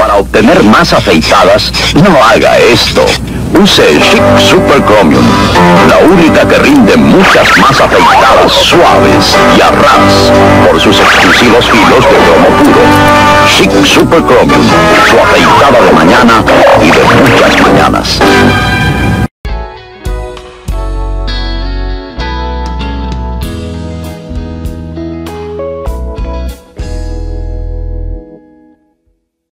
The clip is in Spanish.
Para obtener más afeitadas, no haga esto. Use el Chic Super Chromium, la única que rinde muchas más afeitadas suaves y a ras por sus exclusivos filos de cromo puro. Chic Super Chromium, su afeitada